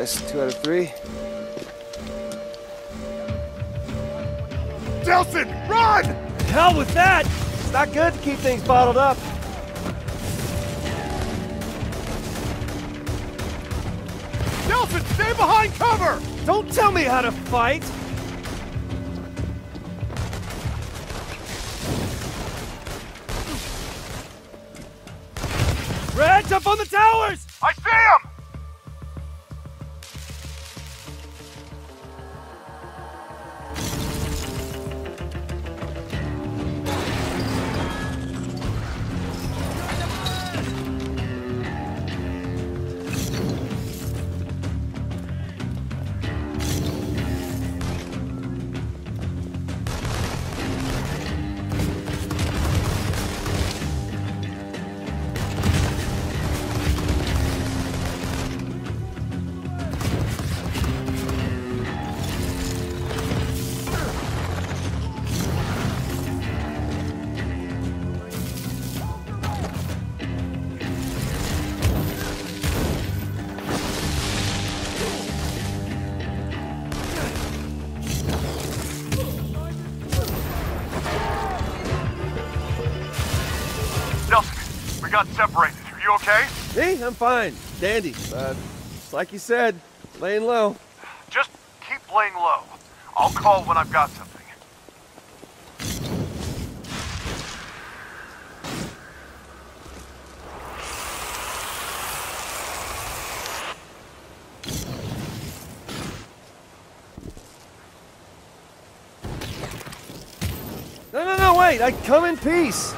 Best two out of three. Delsin, run! Hell with that! It's not good to keep things bottled up. Delsin, stay behind cover! Don't tell me how to fight! Red, jump on the towers! I see him! We got separated. Are you okay? Me? I'm fine. Dandy. Uh, just like you said, laying low. Just keep laying low. I'll call when I've got something. No, no, no, wait! I come in peace!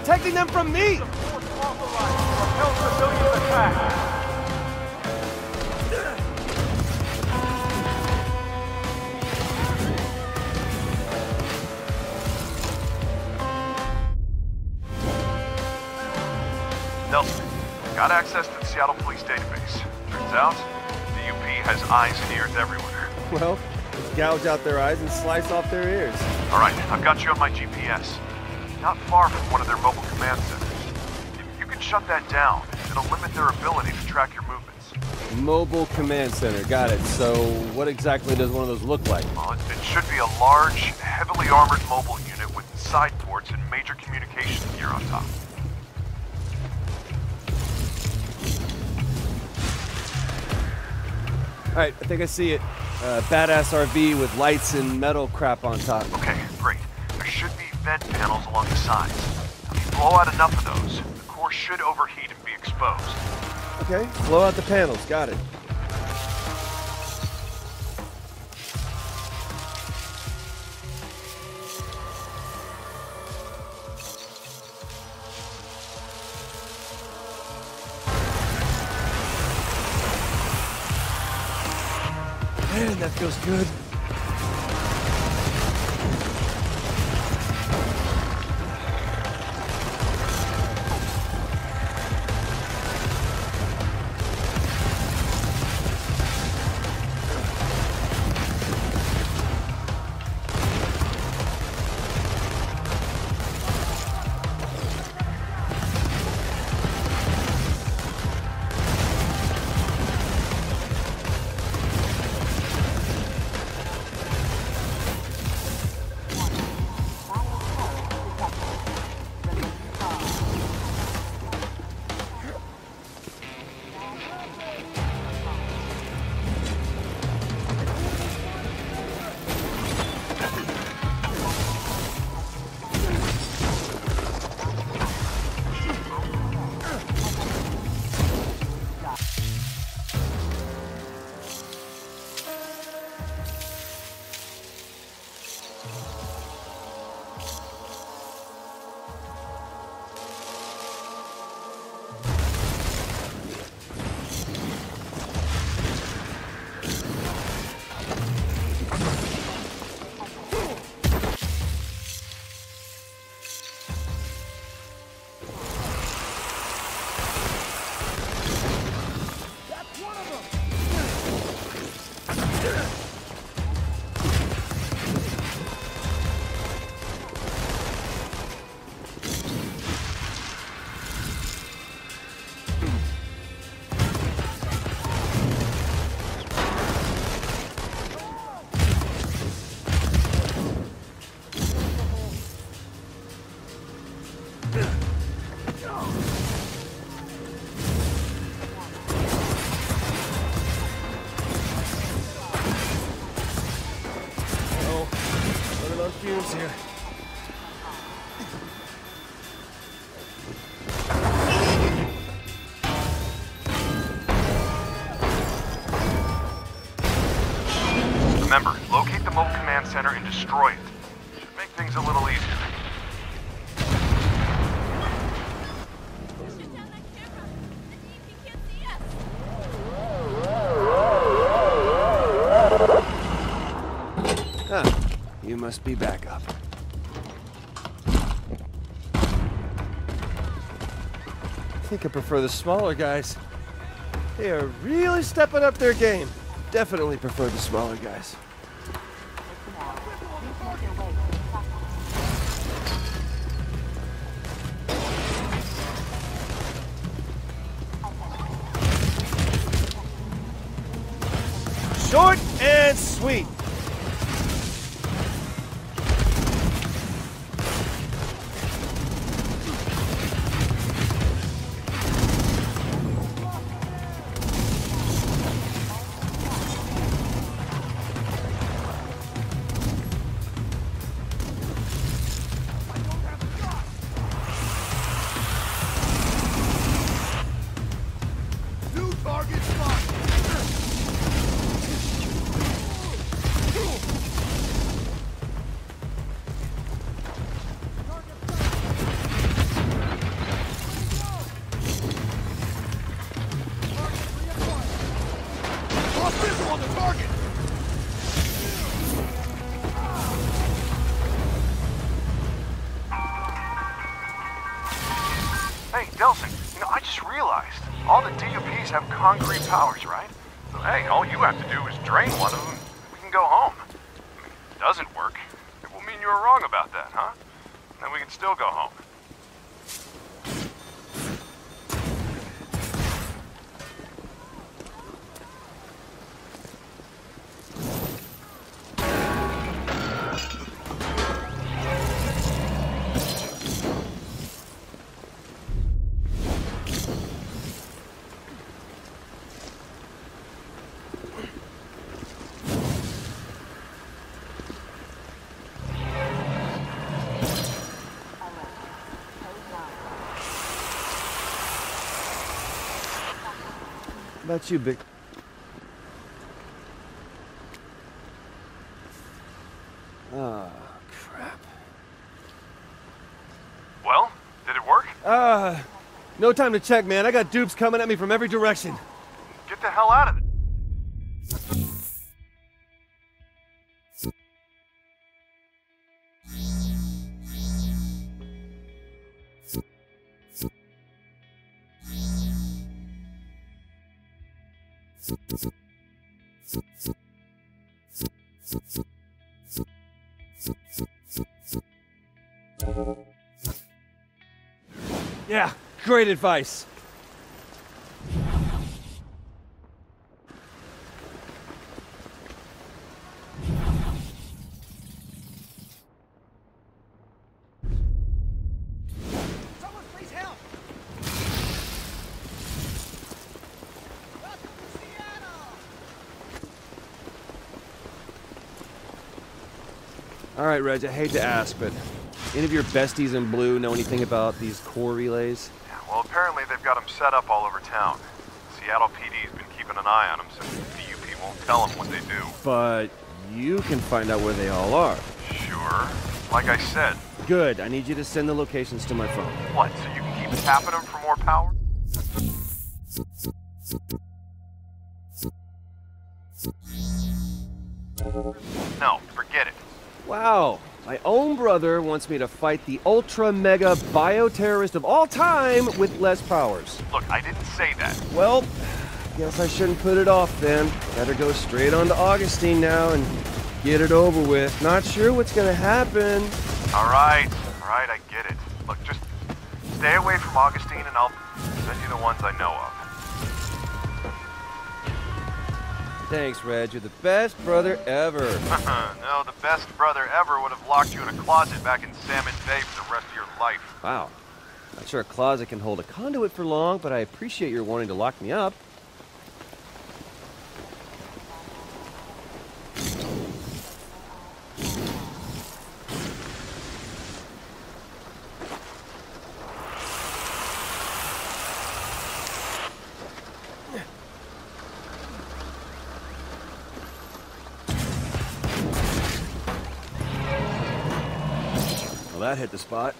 Protecting them from me! Force authorized civilian attack. Delsin, got access to the Seattle Police database. Turns out, the UP has eyes and ears everywhere. Well, let's gouge out their eyes and slice off their ears. All right, I've got you on my GPS. Not far from one of their mobile command centers. If you can shut that down, it'll limit their ability to track your movements. Mobile command center, got it. So, what exactly does one of those look like? Well, it, it should be a large, heavily armored mobile unit with side ports and major communication gear on top. Alright, I think I see it. Uh, badass RV with lights and metal crap on top. Okay, great. Vent panels along the sides. If you blow out enough of those, the core should overheat and be exposed. Okay, blow out the panels, got it. Man, that feels good. Must be back up. I think I prefer the smaller guys. They are really stepping up their game. Definitely prefer the smaller guys. Short and sweet. About you, big? Ah, crap. Well, did it work? Uh, no time to check, man. I got dupes coming at me from every direction. Get the hell out of great advice. Someone please help! Welcome Seattle! All right, Reg, I hate to ask, but any of your besties in blue know anything about these core relays? Yeah, well, apparently they've got them set up all over town. Seattle PD's been keeping an eye on them, so DUP won't tell them what they do. But you can find out where they all are. Sure. Like I said, Good. I need you to send the locations to my phone. what, so you can keep tapping them for more power? No, forget it. Wow. My own brother wants me to fight the ultra mega bioterrorist of all time with less powers. Look, I didn't say that. Well, guess I shouldn't put it off then. Better go straight on to Augustine now and get it over with. Not sure what's gonna happen. All right, all right, I get it. Look, just stay away from Augustine and I'll send you the ones I know of. Thanks, Reg. You're the best brother ever. no, the best brother ever would have locked you in a closet back in Salmon Bay for the rest of your life. Wow. Not sure a closet can hold a conduit for long, but I appreciate your wanting to lock me up. The spot.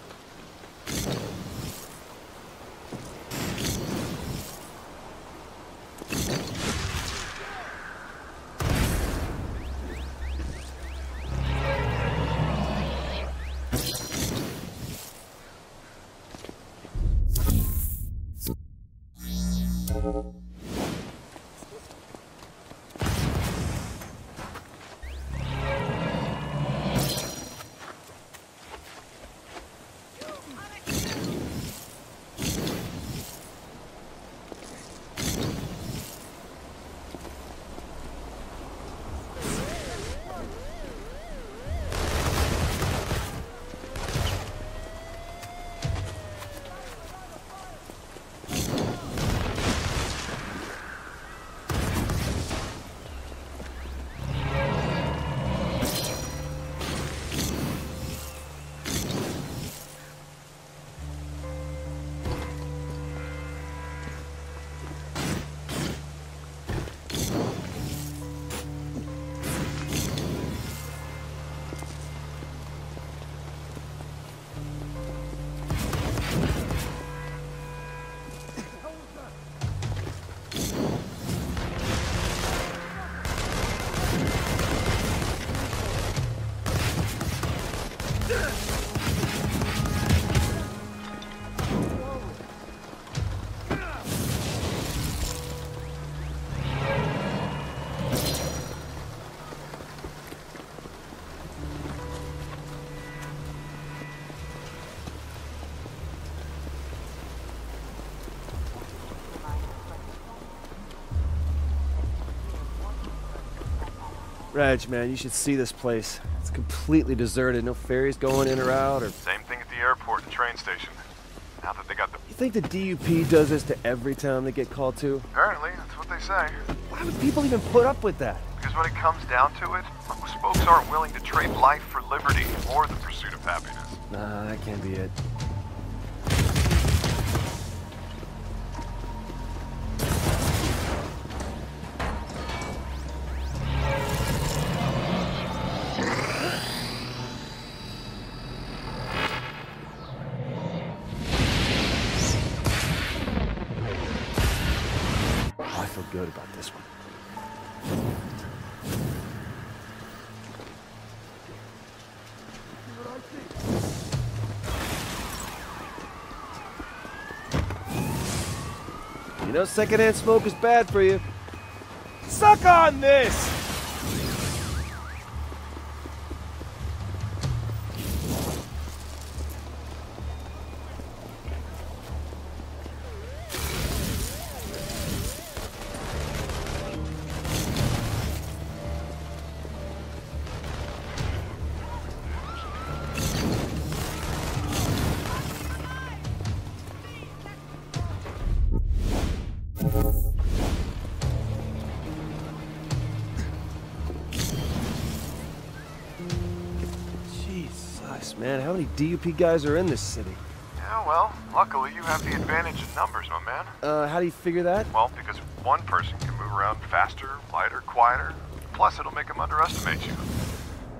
Reg, man, you should see this place. It's completely deserted. No ferries going in or out. Or Same thing at the airport and train station. Now that they got the... you think the DUP does this to every town they get called to? Apparently, that's what they say. Why would people even put up with that? Because when it comes down to it, most folks aren't willing to trade life for liberty or the pursuit of happiness. Nah, that can't be it. You know secondhand smoke is bad for you. Suck on this! DUP guys are in this city? Yeah, well, luckily you have the advantage in numbers, my man. Uh, how do you figure that? Well, because one person can move around faster, lighter, quieter. Plus, it'll make them underestimate you.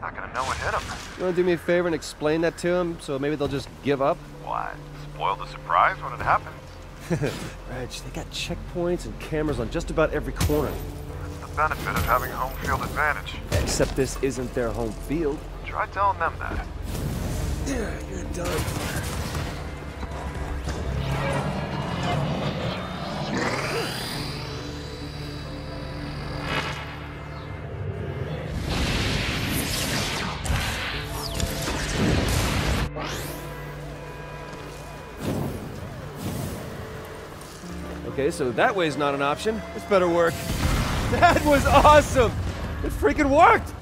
Not gonna know what hit them. You want to do me a favor and explain that to them so maybe they'll just give up? What? Spoil the surprise when it happens. Reg, they got checkpoints and cameras on just about every corner. That's the benefit of having home field advantage. Except this isn't their home field. Try telling them that. You're done. Okay, so that way's not an option. This better work. That was awesome! It freaking worked!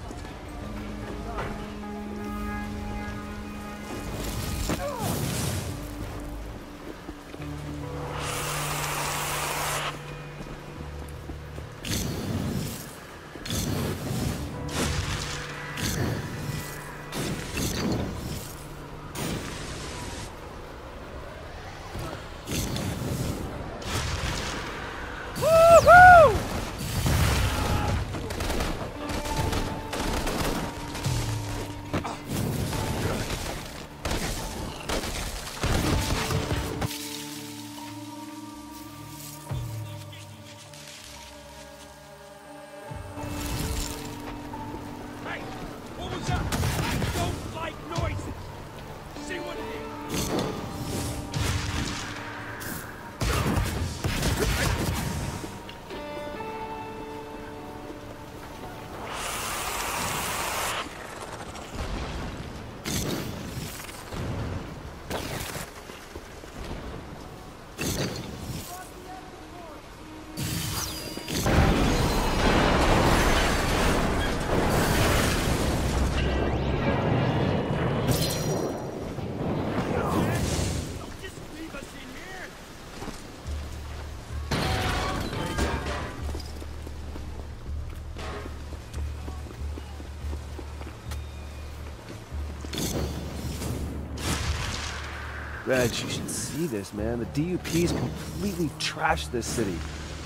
Reg, you should see this, man. The DUP's completely trashed this city.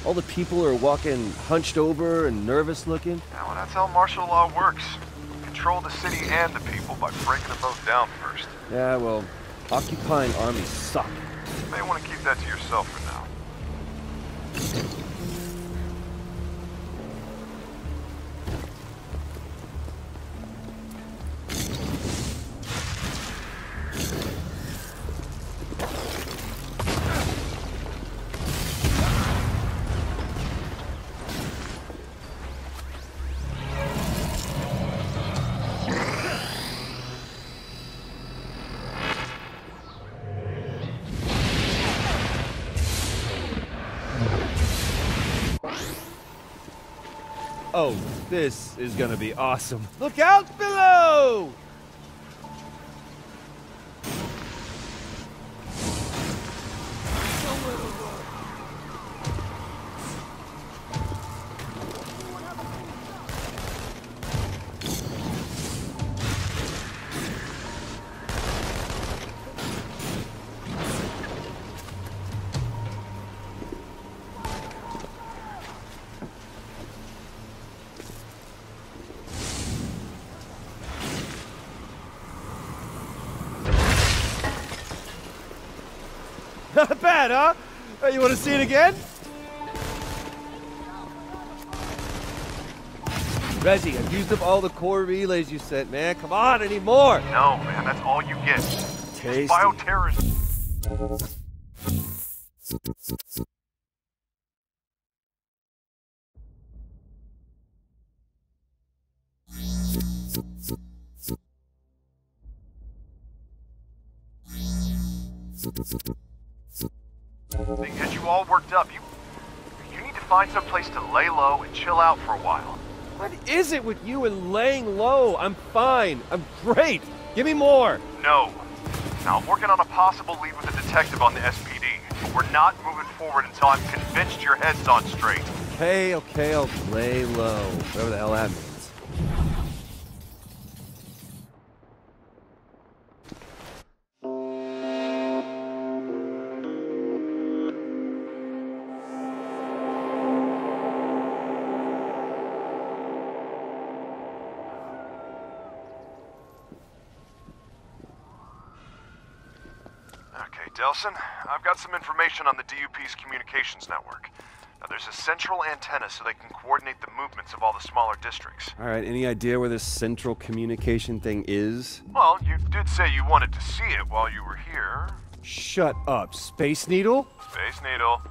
All the people are walking hunched over and nervous looking. Yeah, well, that's how martial law works. Control the city and the people by breaking them both down first. Yeah, well, occupying armies suck. You may want to keep that to yourself Oh, this is gonna be awesome. Look out below! Not bad, huh? Uh, You want to see it again? Reggie, I've used up all the core relays you sent, man. Come on, I need more. No, man, that's all you get. Tasty. Bioterrorism. They get you all worked up. You you need to find some place to lay low and chill out for a while. What is it with you and laying low? I'm fine. I'm great. Give me more. No. Now I'm working on a possible lead with a detective on the SPD. But we're not moving forward until I'm convinced your head's on straight. Okay, okay, I'll lay low. Whatever the hell that means. Delsin, I've got some information on the DUP's communications network. Now, there's a central antenna so they can coordinate the movements of all the smaller districts. All right, any idea where this central communication thing is? Well, you did say you wanted to see it while you were here. Shut up, Space Needle? Space Needle.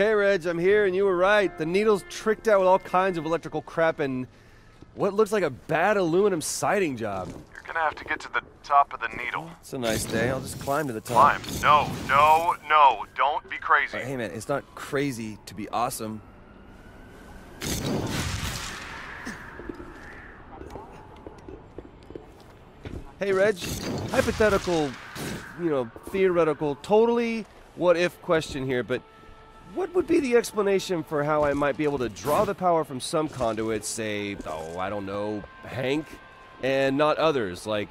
Okay, Reg, I'm here, and you were right. The needle's tricked out with all kinds of electrical crap and what looks like a bad aluminum siding job. You're gonna have to get to the top of the needle. It's a nice day. I'll just climb to the top. Climb. No, no, no. Don't be crazy. Hey, man, it's not crazy to be awesome. Hey, Reg, hypothetical, you know, theoretical, totally what if question here, but what would be the explanation for how I might be able to draw the power from some conduits, say, oh, I don't know, Hank, and not others, like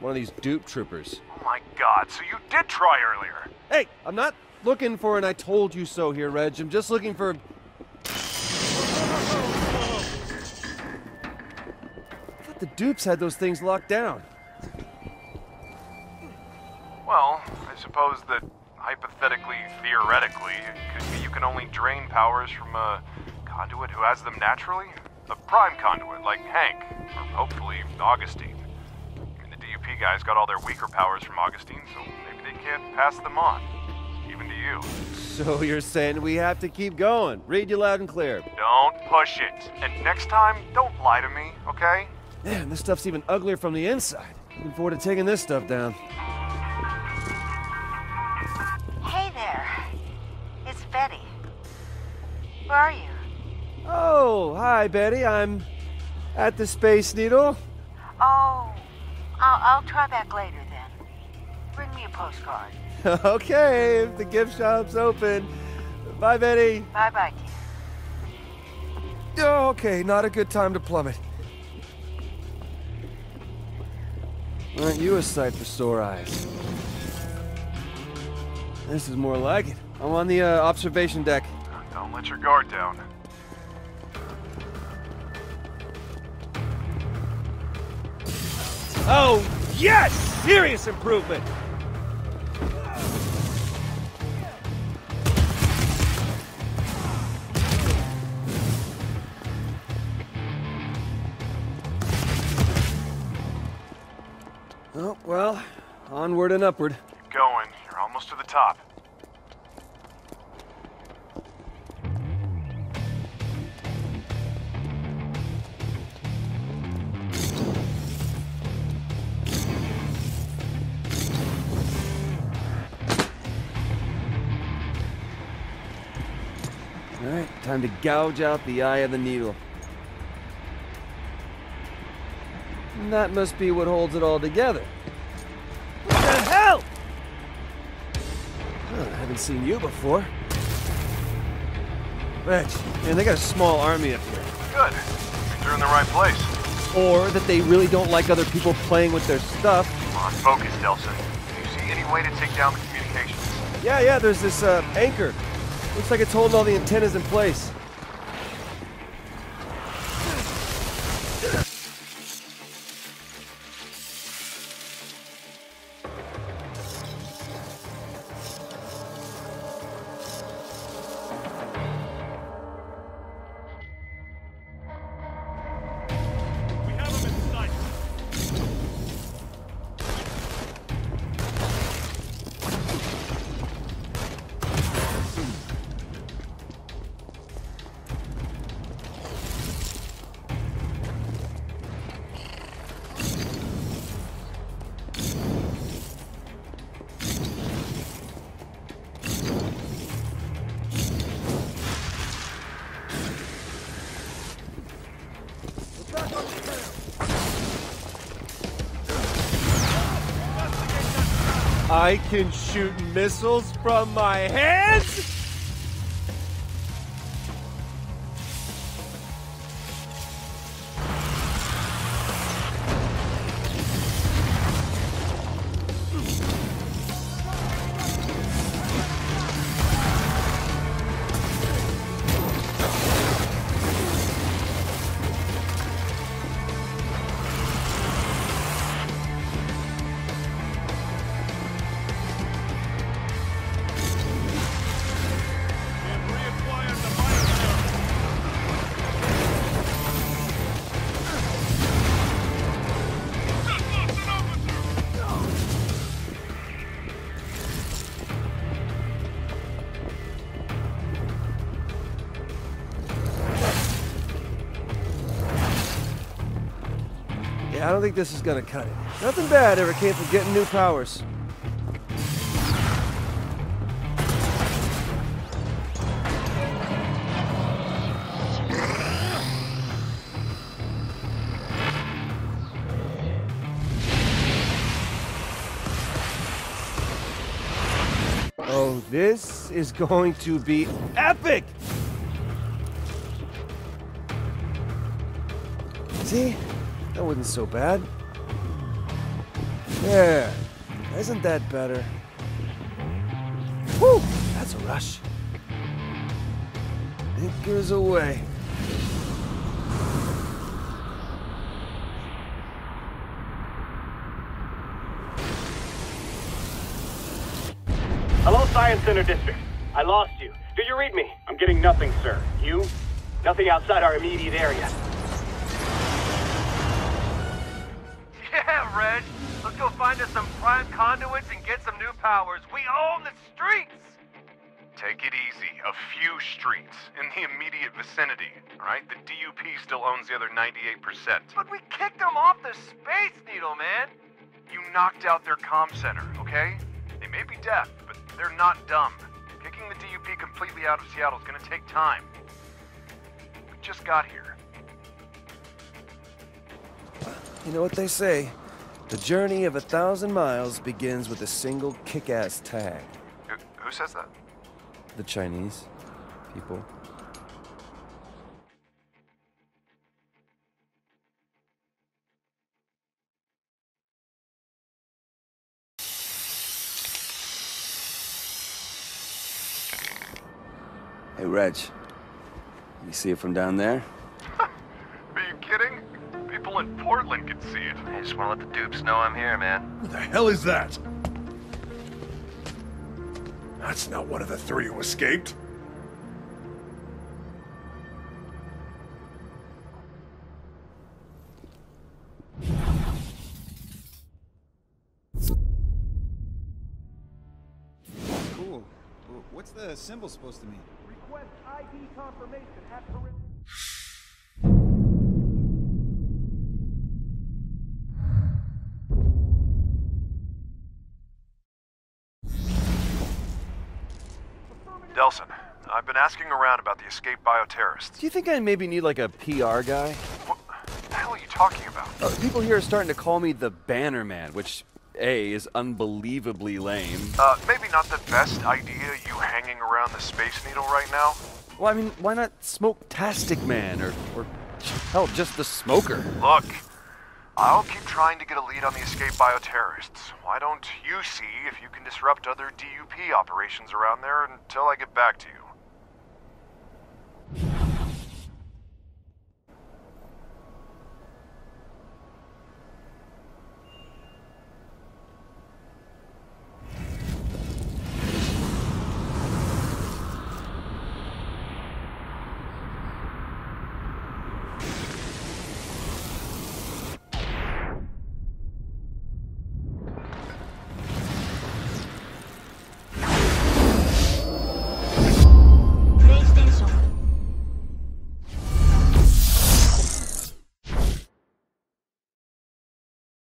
one of these dupe troopers? Oh my god, so you did try earlier. Hey, I'm not looking for an I told you so here, Reg. I'm just looking for. I thought the dupes had those things locked down. Well, I suppose that hypothetically, theoretically, it could be can only drain powers from a conduit who has them naturally. A prime conduit, like Hank, or hopefully Augustine. I mean, the DUP guys got all their weaker powers from Augustine, so maybe they can't pass them on. Even to you. So you're saying we have to keep going? Read you loud and clear. Don't push it. And next time, don't lie to me, okay? Man, this stuff's even uglier from the inside. Looking forward to taking this stuff down. Where are you? Oh, hi, Betty. I'm at the Space Needle. Oh, I'll, I'll try back later then. Bring me a postcard. okay, if the gift shop's open. Bye, Betty. Bye bye, Keith. Oh, okay, not a good time to plummet. Aren't you a sight for sore eyes? This is more like it. I'm on the uh, observation deck. Don't let your guard down. Oh, yes! Serious improvement! Oh, well, onward and upward. Keep going. You're almost to the top. Time to gouge out the eye of the needle. And that must be what holds it all together. What the hell? Oh, I haven't seen you before. Reg, man, they got a small army up here. Good. Means you're in the right place. Or that they really don't like other people playing with their stuff. Come on, focus, Delsin. Do you see any way to take down the communications? Yeah, yeah, there's this uh, anchor. Looks like it's holding all the antennas in place. I can shoot missiles from my hands? Don't think this is gonna cut it. Nothing bad ever came from getting new powers. Oh, this is going to be epic! See? Wasn't so bad. There. Isn't that better? Whew! That's a rush. It goes away. Hello, Science Center District. I lost you. Do you read me? I'm getting nothing, sir. You? Nothing outside our immediate area. Yeah, Reg. Let's go find us some prime conduits and get some new powers. We own the streets! Take it easy. A few streets in the immediate vicinity, alright? The DUP still owns the other 98%. But we kicked them off the Space Needle, man! You knocked out their comm center, okay? They may be deaf, but they're not dumb. Kicking the DUP completely out of Seattle is gonna take time. We just got here. You know what they say? The journey of a thousand miles begins with a single kick ass tag. Who, who says that? The Chinese people. Hey, Reg. You see it from down there? Are you kidding? People in Portland can see it. I just want to let the dupes know I'm here, man. What the hell is that? That's not one of the three who escaped. Cool. What's the symbol supposed to mean? Request ID confirmation at perimeter. Been asking around about the escaped bioterrorists. Do you think I maybe need like a PR guy? What the hell are you talking about? Uh, people here are starting to call me the Banner Man, which A is unbelievably lame. Uh, maybe not the best idea, you hanging around the Space Needle right now. Well, I mean, why not Smoke-tastic Man or, or hell, just the Smoker? Look, I'll keep trying to get a lead on the escaped bioterrorists. Why don't you see if you can disrupt other DUP operations around there until I get back to you? Yeah.